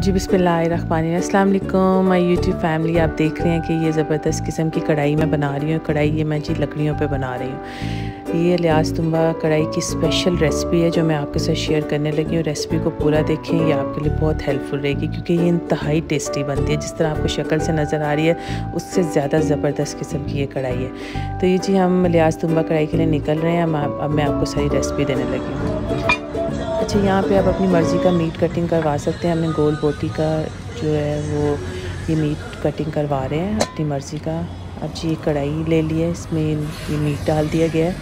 जी वालेकुम my YouTube family, आप देख रहे हैं कि ये ज़बरदस्त किस्म की कढ़ाई मैं बना रही हूँ। कढ़ाई ये मैं जी लकड़ियों पे बना रही हूँ। ये लिहाज तुम्बा कढ़ाई की स्पेशल रेसिपी है जो मैं आपके साथ शेयर करने लगी हूँ। रेसिपी को पूरा देखें, ये आपके लिए बहुत हेल्पफुल रहेगी क्योंकि ये इंतहाई टेस्टी बनती है। जिस तरह आपको शक्ल से नज़र आ रही है, उससे ज़्यादा ज़बरदस्त किस्म की ये कढ़ाई है। तो ये जी, हम लिहाज तुम्बा कढ़ाई के लिए निकल रहे हैं। अब मैं आपको सारी रेसिपी देने लगी हूँ। अच्छा यहाँ पे आप अपनी मर्ज़ी का मीट कटिंग करवा सकते हैं। हमें गोल बोटी का जो है वो ये मीट कटिंग करवा रहे हैं अपनी मर्ज़ी का। अब जी कढ़ाई ले लिया इसमें ये मीट डाल दिया गया है।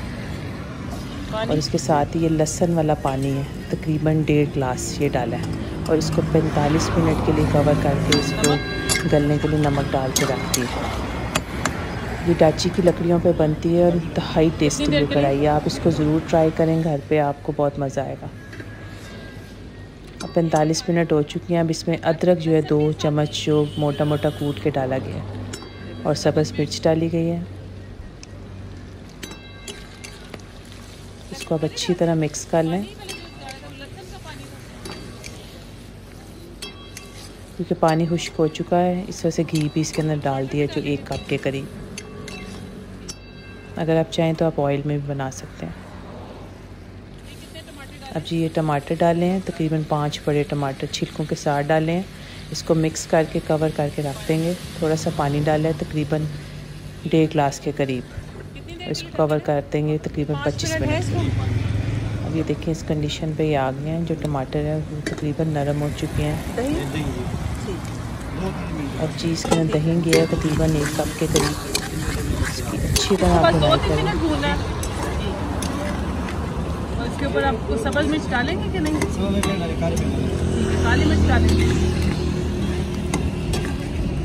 और इसके साथ ही ये लहसन वाला पानी है तकरीबन डेढ़ ग्लास ये डाला है। और इसको 45 मिनट के लिए कवर करके इसको गलने के लिए नमक डाल के रखती है। ये डाची की लकड़ियों पे बनती है और इंतहाई टेस्टी कढ़ाई है। आप इसको ज़रूर ट्राई करें घर पे आपको बहुत मज़ा आएगा। पैंतालीस मिनट हो चुकी हैं। अब इसमें अदरक जो है, दो चम्मच जो मोटा मोटा कूट के डाला गया और सब्ज़ मिर्च डाली गई है। इसको अब अच्छी तरह मिक्स कर लें। क्योंकि पानी खुश्क हो चुका है, इस वजह से घी भी इसके अंदर डाल दिया जो एक कप के करीब। अगर आप चाहें तो आप ऑयल में भी बना सकते हैं। अब जी ये टमाटर डाले हैं तकरीबन पाँच बड़े टमाटर छिलकों के साथ डाले हैं। इसको मिक्स करके कवर करके रख देंगे। थोड़ा सा पानी डाला है तकरीबन डेढ़ ग्लास के करीब। इसको कवर कर देंगे तकरीबन पच्चीस मिनट। अब ये देखें इस कंडीशन पे ये आ गए हैं। जो टमाटर है वो तकरीबन नरम हो चुके हैं। अब जी इसके अंदर दही गया तकरीबन एक कप के करीब। इसकी अच्छी तरह इसके ऊपर आपको सब्ज मिर्च डालेंगे कि नहीं? काली मिर्च डालेंगे।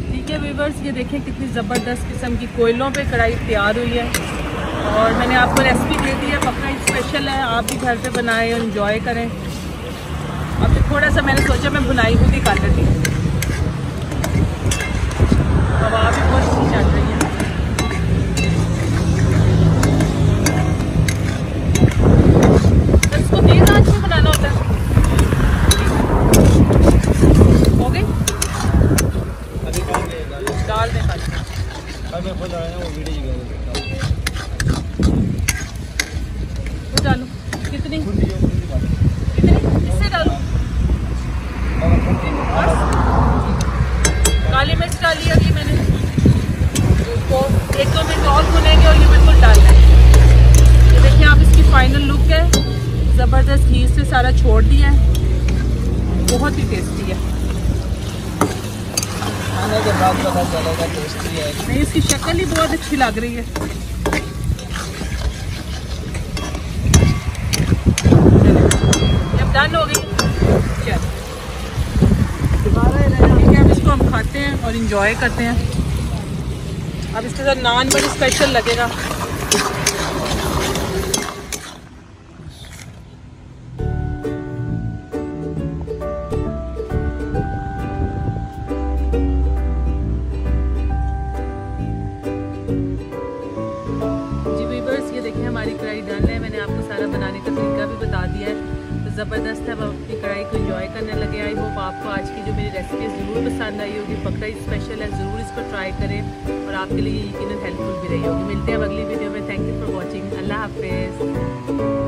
ठीक है वीवर्स ये देखें कितनी ज़बरदस्त किस्म की कोयलों पे कढ़ाई तैयार हुई है। और मैंने आपको रेसिपी दे दी है बकरा स्पेशल है। आप भी घर पे बनाएँ और इन्जॉय करें। अब तो थोड़ा सा मैंने सोचा मैं बुनाई खुद ही कर लेती हूँ। डालू। कितनी? कितनी? इससे डालू। काली मिर्च डाली अभी मैंने। एक दो मिनट और भुनेंगे और ये बिल्कुल डालना है ये देखिए आप इसकी फाइनल लुक है। ज़बरदस्त घी से सारा छोड़ दिया है। बहुत ही टेस्टी है। खाने के बाद पता चलेगा, टेस्टी है। नहीं, इसकी शक्ल ही बहुत अच्छी लग रही है। डन हो गई अब इसको हम खाते हैं और इंजॉय करते हैं। अब इसके साथ नान बड़ी स्पेशल लगेगा। ज़बरदस्त है। अब अपनी कढ़ाई को इन्जॉय करने लगे। आई होप आपको आज की जो मेरी रेसिपी ज़रूर पसंद आई होगी। बकरा स्पेशल है। ज़रूर इसको ट्राई करें और आपके लिए यकीन हेल्पफुल भी रही होगी। मिलते हैं अगली वीडियो में। थैंक यू फॉर वॉचिंग अल्लाह हाफिज़।